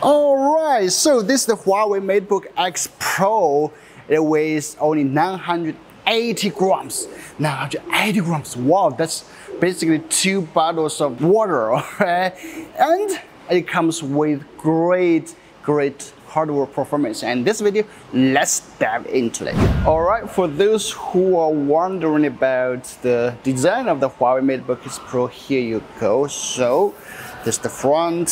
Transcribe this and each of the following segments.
Alright, so this is the Huawei MateBook X Pro. It weighs only 980 grams. 980 grams, wow, that's basically two bottles of water, alright? And it comes with great, great hardware performance. And this video, let's dive into it. All right, for those who are wondering about the design of the Huawei MateBook X Pro, here you go. So this is the front,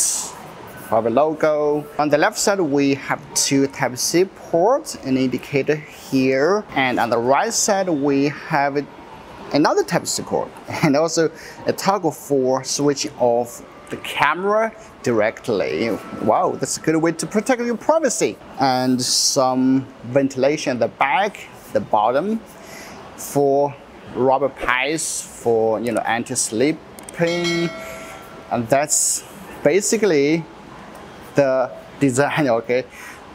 Huawei logo. On the left side, we have two Type-C ports, an indicator here. And on the right side, we have another Type-C port, and also a toggle for switching off the camera directly. Wow, that's a good way to protect your privacy. And some ventilation at the back, the bottom, for rubber pies for you know anti-slipping. And that's basically the design, okay?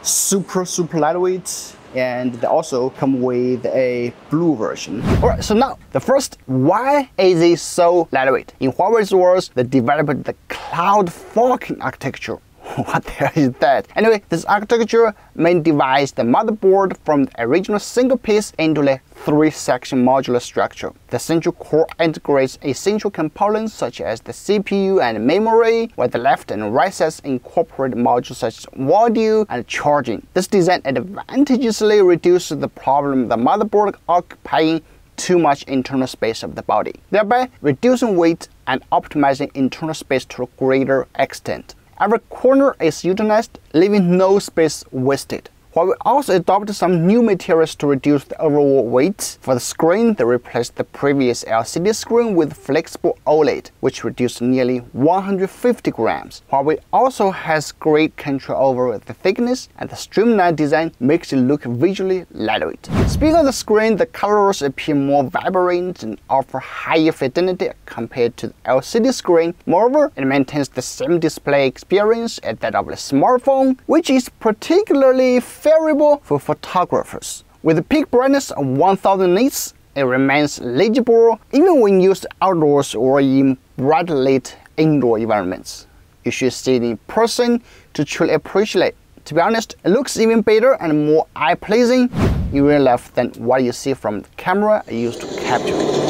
Super, super lightweight, and they also come with a blue version. Alright, so now the first, why is it so lightweight? In Huawei's words, they developed the cloud forking architecture what the hell is that? Anyway, this architecture main divide the motherboard from the original single piece into the three-section modular structure. The central core integrates essential components such as the CPU and memory, while the left and right sets incorporate modules such as audio and charging. This design advantageously reduces the problem of the motherboard occupying too much internal space of the body, thereby reducing weight and optimizing internal space to a greater extent. Every corner is utilized, leaving no space wasted. While we also adopted some new materials to reduce the overall weight, for the screen they replaced the previous LCD screen with flexible OLED, which reduced nearly 150 grams. Huawei also has great control over the thickness and the streamlined design makes it look visually lightweight. Speaking of the screen, the colors appear more vibrant and offer higher fidelity compared to the LCD screen. Moreover, it maintains the same display experience as that of the smartphone, which is particularly favorable for photographers. With a peak brightness of 1000 nits, it remains legible even when used outdoors or in bright lit indoor environments. You should see it in person to truly appreciate. To be honest, it looks even better and more eye-pleasing in real life than what you see from the camera used to capture it.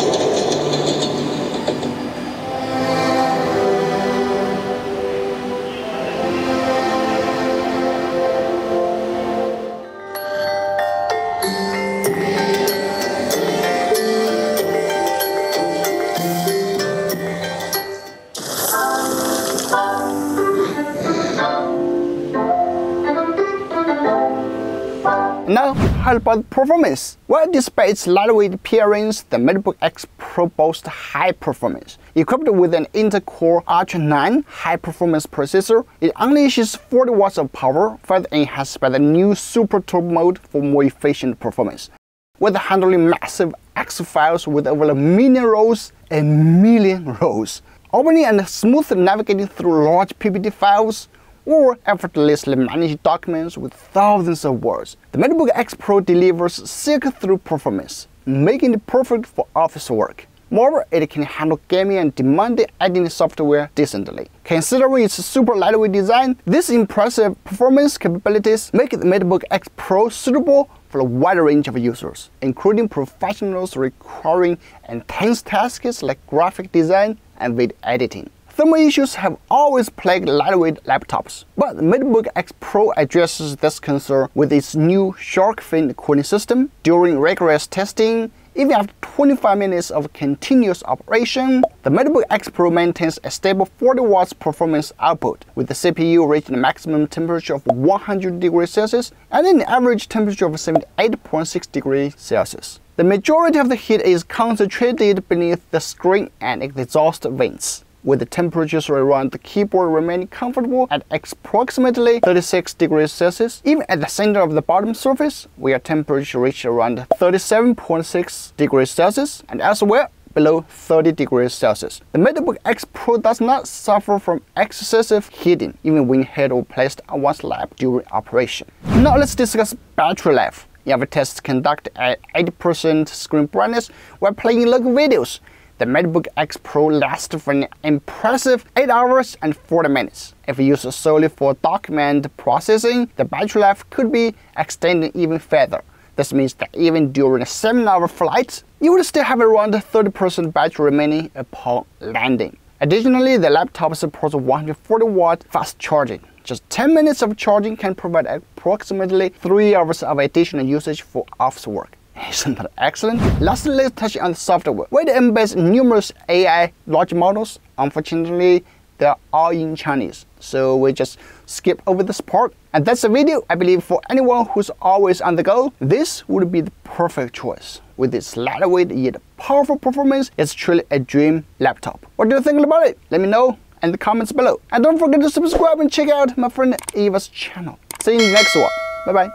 How about performance? Well, despite its lightweight appearance, the MateBook X Pro boasts high performance. Equipped with an Intel-Core Ultra 9 high-performance processor, it unleashes 40 watts of power, further enhanced by the new Super Turbo mode for more efficient performance. With handling massive Excel files with over a million rows, a million rows, opening and smooth navigating through large PPT files, or effortlessly manage documents with thousands of words. The MateBook X Pro delivers click-through performance, making it perfect for office work. Moreover, it can handle gaming and demanding editing software decently. Considering its super lightweight design, these impressive performance capabilities make the MateBook X Pro suitable for a wide range of users, including professionals requiring intense tasks like graphic design and video editing. Thermal issues have always plagued lightweight laptops, but the MateBook X Pro addresses this concern with its new shark fin cooling system. During rigorous testing, even after 25 minutes of continuous operation, the MateBook X Pro maintains a stable 40 watts performance output, with the CPU reaching a maximum temperature of 100 degrees Celsius and an average temperature of 78.6 degrees Celsius. The majority of the heat is concentrated beneath the screen and exhaust vents with the temperatures around the keyboard remaining comfortable at approximately 36 degrees Celsius. Even at the center of the bottom surface, where temperature reached around 37.6 degrees Celsius, and elsewhere below 30 degrees Celsius. The MateBook X Pro does not suffer from excessive heating, even when held or placed on one's lap during operation. Now let's discuss battery life. In our tests conducted at 80% screen brightness while playing long videos, the MateBook X Pro lasts for an impressive 8 hours and 40 minutes. If used solely for document processing, the battery life could be extended even further. This means that even during a 7-hour flight, you will still have around 30% battery remaining upon landing. Additionally, the laptop supports 140 watt fast charging. Just 10 minutes of charging can provide approximately 3 hours of additional usage for office work. Isn't that excellent? Lastly, let's touch on the software. Where it embeds numerous AI large models, unfortunately, they're all in Chinese. So we just skip over this part. And that's the video. I believe for anyone who's always on the go, this would be the perfect choice. With its lightweight yet powerful performance, it's truly a dream laptop. What do you think about it? Let me know in the comments below. And don't forget to subscribe and check out my friend Eva's channel. See you in the next one. Bye bye.